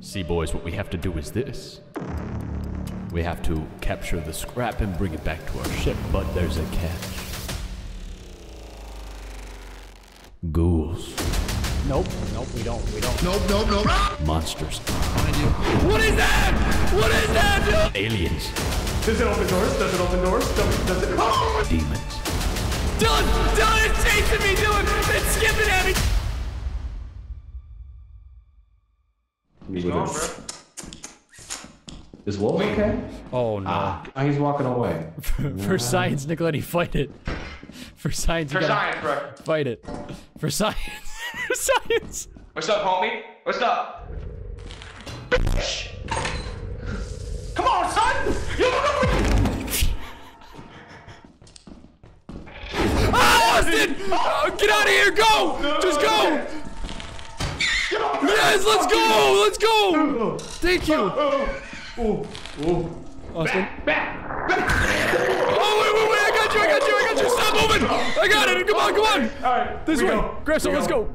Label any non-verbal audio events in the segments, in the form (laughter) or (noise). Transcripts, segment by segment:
See, boys, what we have to do is this. We have to capture the scrap and bring it back to our ship, but there's a catch. Ghouls, Nope. Nope, we don't. We don't. Nope, nope, nope. monsters, What is that? What is that? Aliens, Does it open doors? Does it open doors? Does, does it? Oh! demons. Dylan! Dylan, it's chasing me, Dylan! It's skipping at me! Is Wolf okay? Oh no. Ah, he's walking away. (laughs) For science, Nicoletti, fight it. (laughs) For science, you For gotta science, bro. fight it. For science. (laughs) For science. What's up, homie? What's up? Bitch! Come on, son! You Ah, Austin! Oh, get out of here! Go! Just go! Yes, let's go! Let's go! Thank you. Austin. Oh wait, wait, wait! I got you! I got you! I got you! Stop moving! I got it! Come on, come on! Alright, This way, Gresso, let's go.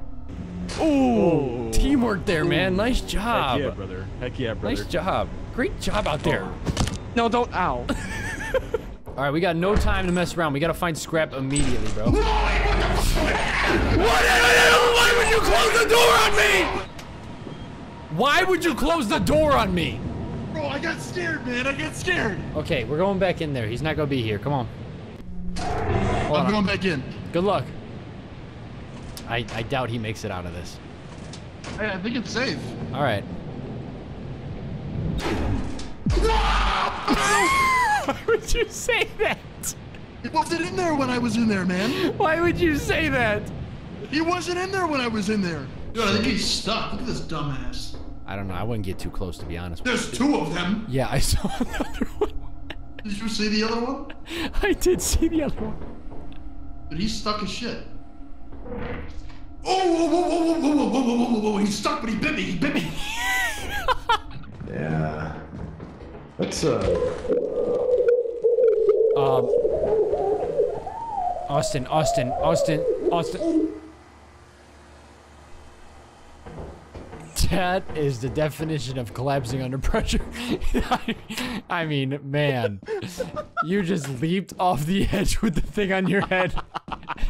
Ooh, teamwork there, man. Nice job. Heck yeah, brother. Heck yeah, brother. Nice job. Great job out there. Oh. No, don't. Ow. (laughs) All right, we got no time to mess around. We gotta find scrap immediately, bro. (laughs) what? Why would you close the door on me? Why would you close the door on me? Bro, I got scared, man. I got scared. Okay, we're going back in there. He's not gonna be here. Come on. Hold I'm on. going back in. Good luck. I, I doubt he makes it out of this. Hey, I think it's safe. All right. (laughs) Why would you say that? He wasn't in there when I was in there, man. Why would you say that? He wasn't in there when I was in there. Dude, I think he's stuck. Look at this dumbass. I don't know. I wouldn't get too close to be honest. There's two of them. Yeah, I (laughs) saw another one. Did you see the other one? I did see the other one. But he's stuck as shit. Oh, whoa, whoa, whoa, whoa, whoa, whoa, whoa, whoa, whoa, whoa, he's stuck, but he bit me, he bit me. (laughs) Yeah. Let's uh. Um. Austin, Austin, Austin, Austin. That is the definition of collapsing under pressure. (laughs) I mean, man, you just leaped off the edge with the thing on your head.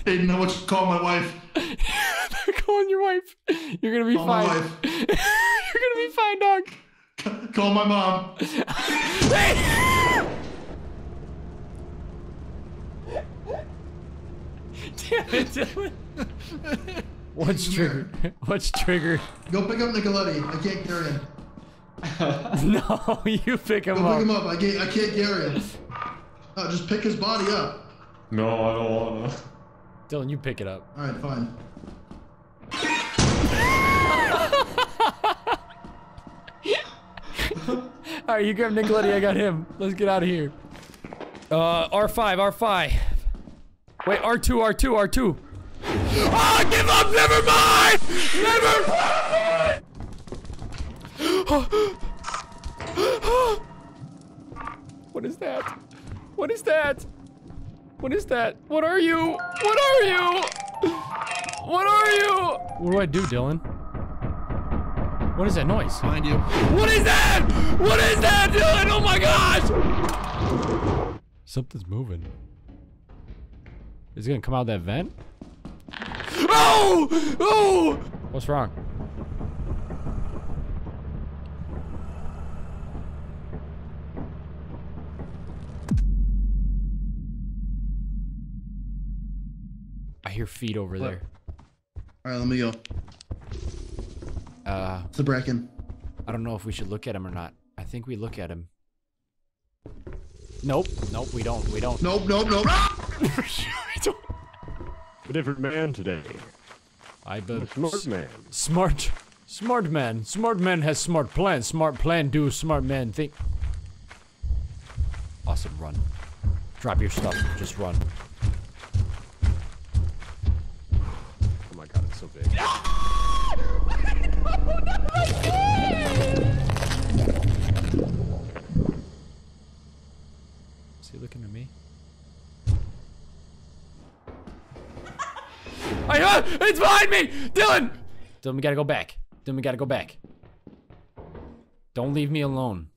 Didn't know what to call my wife. (laughs) Calling your wife. You're gonna be Call my fine. wife. (laughs) You're gonna be fine, dog. Call my mom. Hey! Damn it, Dylan. What's triggered? (laughs) What's triggered? Go pick up Nicoletti. I can't carry him. (laughs) No, you pick him Go pick him up. up. I can't, I can't carry him. No, just pick his body up. No, I don't wanna. Dylan, you pick it up. All right, fine. (laughs) All right, you grab Nicoletti, I got him. Let's get out of here. Uh, R5, R5. Wait, R2, R2, R2. Oh, give up! Never mind! Never. mind! what is that? What is that? What is that? What are you? What are you? What are you? What do I do, Dylan? What is that noise? Behind you. What is that? What is that, Dylan? Oh my gosh! Something's moving. Is it gonna come out that vent? Oh! Oh! What's wrong? I hear feet over there. All right, let me go. Uh, it's The Bracken. I don't know if we should look at him or not. I think we look at him. Nope. Nope, we don't. We don't. Nope, nope, nope. (laughs) we don't. A different man today. I bet. Smart man. Smart. Smart man. Smart man has smart plan. Smart plan do smart man think. Awesome, run. Drop your stuff. Just run. I, uh, it's behind me! Dylan! Dylan, we gotta go back. Dylan, we gotta go back. Don't leave me alone.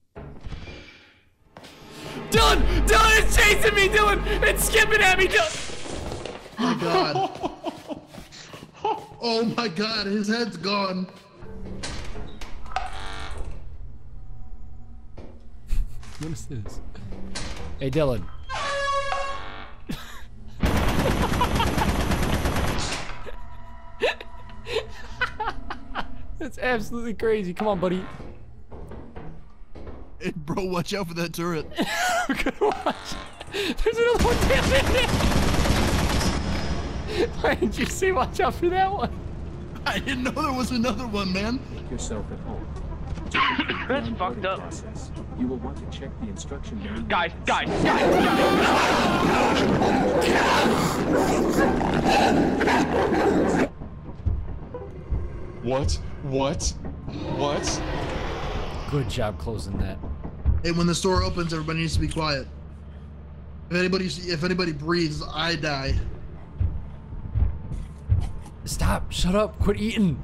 Dylan! Dylan, it's chasing me, Dylan! It's skipping at me, Dylan! Oh my god. (laughs) Oh my god, his head's gone. What is this? Hey, Dylan. Absolutely crazy. Come on, buddy. Hey, bro, watch out for that turret. (laughs) I'm gonna watch. There's another one down there. Why didn't you say watch out for that one? I didn't know there was another one, man. Make yourself at home. (laughs) That's fucked up. Process. You will want to check the instruction manual. Guys, guys, guys, guys. What? What? What? Good job closing that. Hey, when the store opens, everybody needs to be quiet. If anybody, if anybody breathes, I die. Stop. Shut up. Quit eating.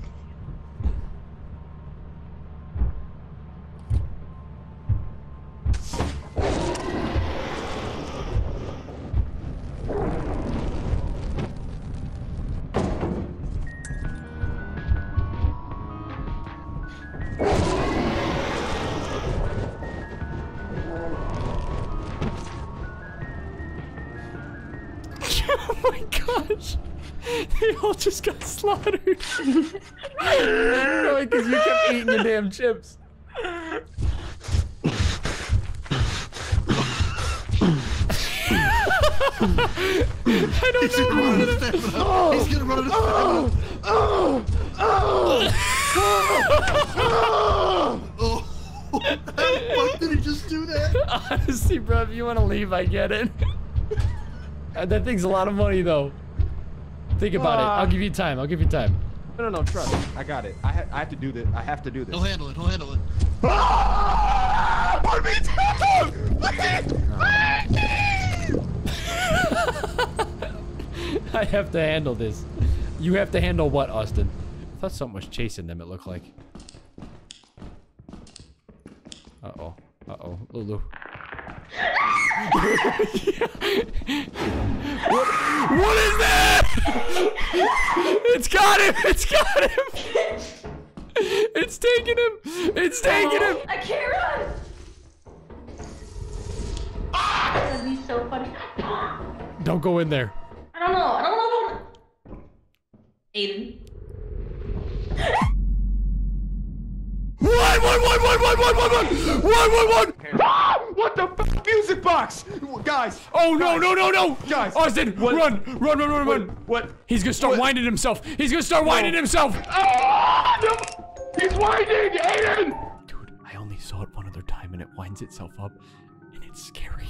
(laughs) They all just got slaughtered. Probably because you kept eating your damn chips. (laughs) I don't He's know. gonna run out of stamina. He's gonna run out of stamina. Oh, oh, oh. how the fuck did he just do that? (laughs) Honestly, bro, if you want to leave, I get it. That thing's a lot of money, though. Think about it. I'll give you time. I'll give you time. No, no, no, trust. I got it. I, ha I have to do this. I have to do this. He'll handle it. He'll handle it. Ah! (laughs) I have to handle this. You have to handle what, Austin? I thought something was chasing them, it looked like. Uh-oh. Uh-oh. Lulu. (laughs) what, what is that? It's got him! It's got him! It's taking him! It's taking him! I can't run. That'd be so funny. Don't go in there. I don't know. I don't know if I'm. Aiden one, one, one, one, one, one, one, one. (laughs) What the f music box, guys? Oh no, guys, no, no, no, guys! Austin, what? run, run, run, run, run! What? He's gonna start what? winding himself. He's gonna start no. winding himself. Ah, no. He's winding, Aiden. Dude, I only saw it one other time, and it winds itself up, and it's scary.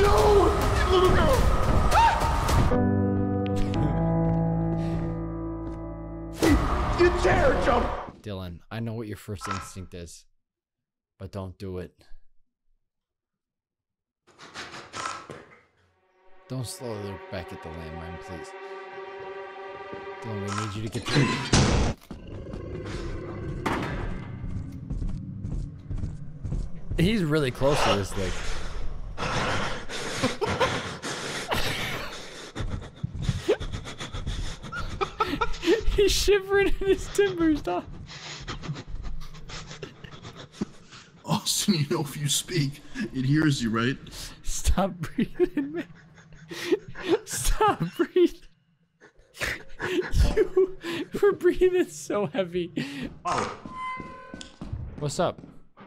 No! Little girl! You dare jump! Dylan, I know what your first instinct is, but don't do it. Don't slowly look back at the landmine, please. Dylan, we need you to get to He's really close to this thing. He's (laughs) shivering in his timbers, dog. Oh, Austin, you know if you speak, it hears you, right? Stop breathing, man. Stop breathing. You were breathing so heavy. What's up?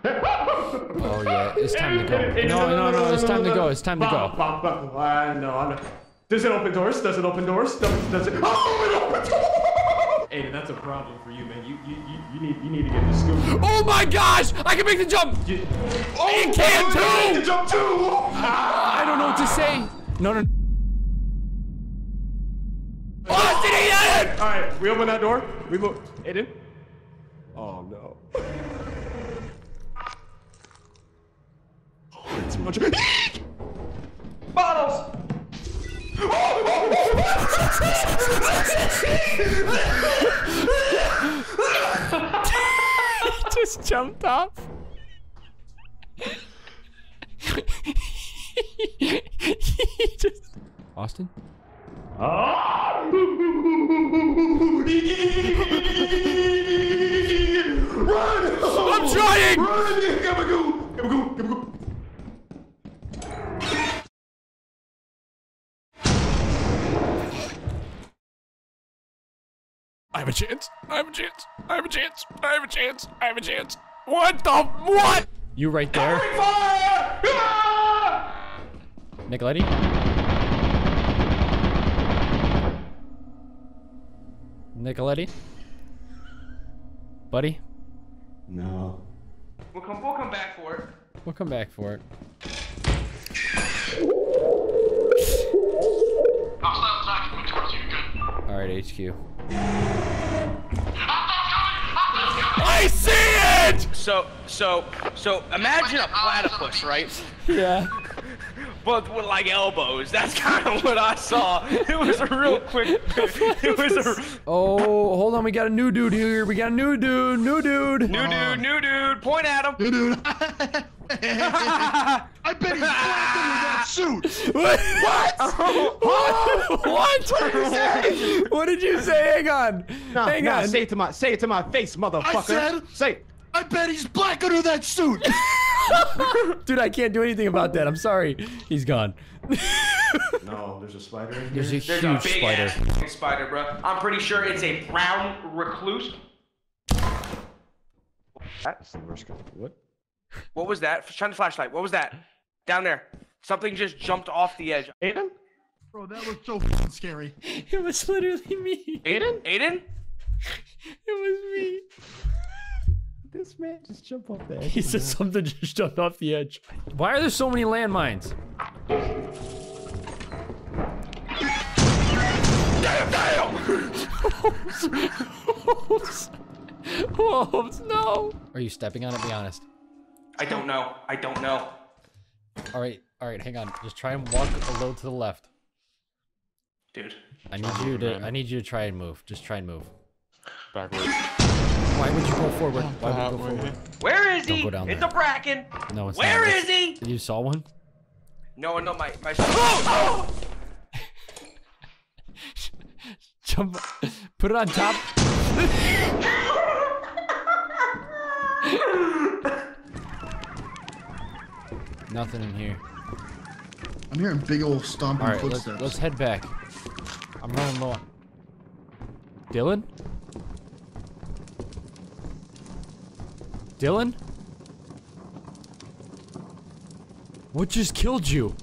Oh yeah, it's time to go. No, no, no, it's time to go. It's time to go. I know, Does it open doors? Does it open doors? Does, does it? Oh, it opens doors! Aiden, that's a problem for you, man. You, you, you, you need, you need to get the scoop. Oh my gosh! I can make the jump. You, Oh, it can you need too. to jump too! Ah! I don't know what to say. No, no. Austin, he did it! All right, we open that door. We move. Aiden. Oh no. Oh, (laughs) it's much. Bottles! He just jumped off. he just. Austin? Run! I'm trying! Run! Gabagoo! Gabagoo! Gabagoo! I have a chance. I have a chance. I have a chance. I have a chance. I have a chance. What the what? You right there, Fire! Ah! Nicoletti? Nicoletti? Buddy? No. We'll come, we'll come back for it. We'll come back for it. Hostile attack coming towards you. Good. Alright, HQ. I see it! So, so, so imagine a platypus, right? Yeah. But with like elbows. That's kind of what I saw. It was a real quick. It was a Oh, hold on. We got a new dude here. We got a new dude. New dude. new dude, new dude. Point at him. New Dude, (laughs) (laughs) I bet he's black under that suit. (laughs) (laughs) What? What? what? what did you say? Hang on. Nah, Hang nah, on. say it to my, say it to my face, motherfucker. I said- say. it. I bet he's black under that suit. Dude, I can't do anything about that. I'm sorry. He's gone. No, there's a spider in here. There's a There's huge a big spider. ass spider, bro. I'm pretty sure it's a brown recluse. That's the worst. Guy. What? What was that? Shine the flashlight. What was that? Down there. Something just jumped off the edge. Aiden? Bro, that was so fucking scary. (laughs) It was literally me. Aiden? Aiden? (laughs) It was me. This man just jumped off the edge. He said something just jumped off the edge. Why are there so many landmines? Wolves, (laughs) no. Are you stepping on it? Be honest. I don't know. I don't know. All right, all right, hang on. Just try and walk a little to the left. Dude. I need you to. I need you to try and move. Just try and move. Backwards. Why would you go forward? Why would you go forward? Where is Don't he? go down it's there. a bracken. No, it's Where not. is he? You saw one? No, no, my my. Oh! (laughs) Jump. Put it on top. (laughs) (laughs) Nothing in here. I'm hearing big old stomping All right, let's, footsteps. let's head back. I'm running low. Dylan? Dylan? What just killed you?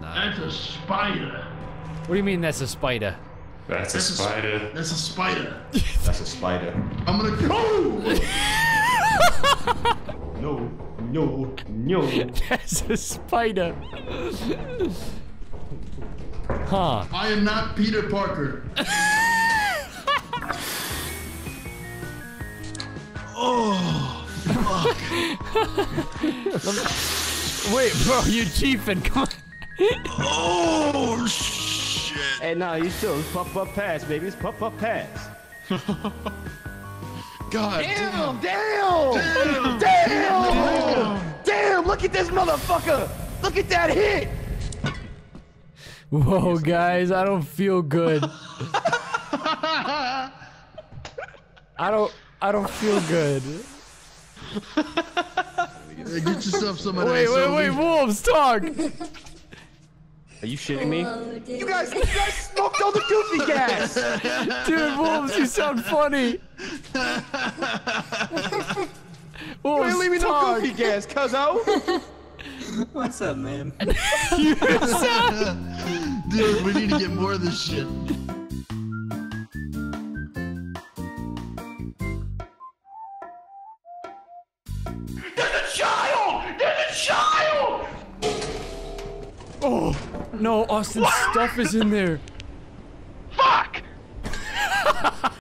That's a spider. What do you mean that's a spider? That's a That's a s- spider. That's a spider. That's a spider. I'm gonna go. (laughs) No, no, no. (laughs) That's a spider. huh. I am not Peter Parker. (laughs) oh, fuck. (laughs) Wait, bro, you chiefing. Come on. Oh, shit. Hey, nah, you still pop puff puff pass, baby. It's pop puff pass. God damn. Damn! Damn! Damn! Damn! Look at this motherfucker! Look at that hit! Whoa, guys, I don't feel good. (laughs) I don't. I don't feel good. Hey, get yourself some of that. Wait, wait, wait, wolves, talk! (laughs) Are you shitting me? You guys, you guys smoked all the goofy gas. (laughs) Dude, wolves, you sound funny! (laughs) You wolves, ain't leave me no talk! goofy gas, cuzzo. (laughs) What's up, man? You sound- Dude, we need to get more of this shit. No, Austin's stuff is in there.